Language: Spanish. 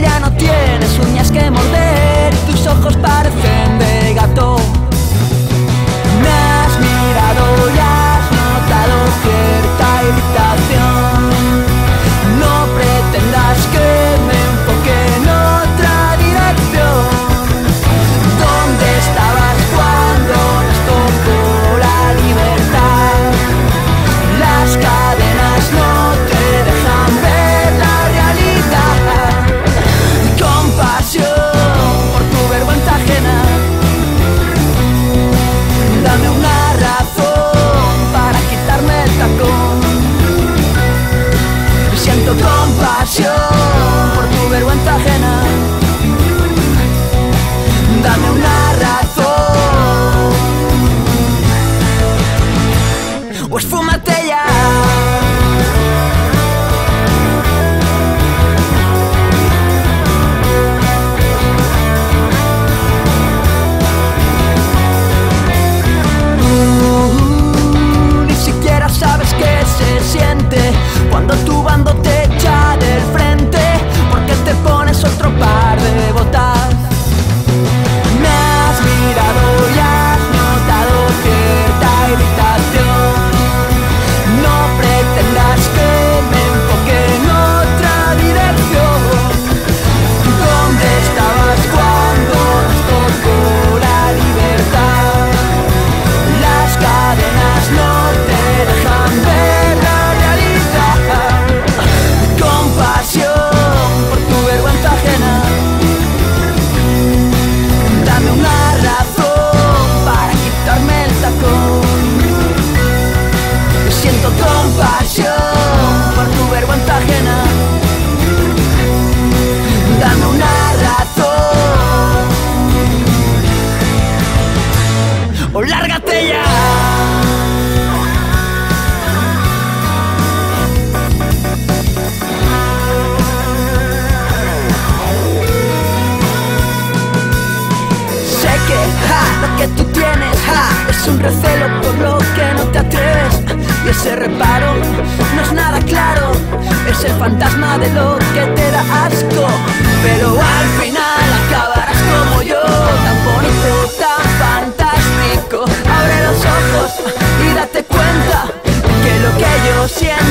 ya no tienes uñas que morder. Siento compasión por tu vergüenza ajena. Dame una razón. O esfúmate ya. Ni siquiera sabes qué se siente cuando tu bando te recelo por lo que no te atreves. Y ese reparo no es nada claro, es el fantasma de lo que te da asco. Pero al final acabarás como yo, tan bonito, tan fantástico. Abre los ojos y date cuenta que lo que yo siento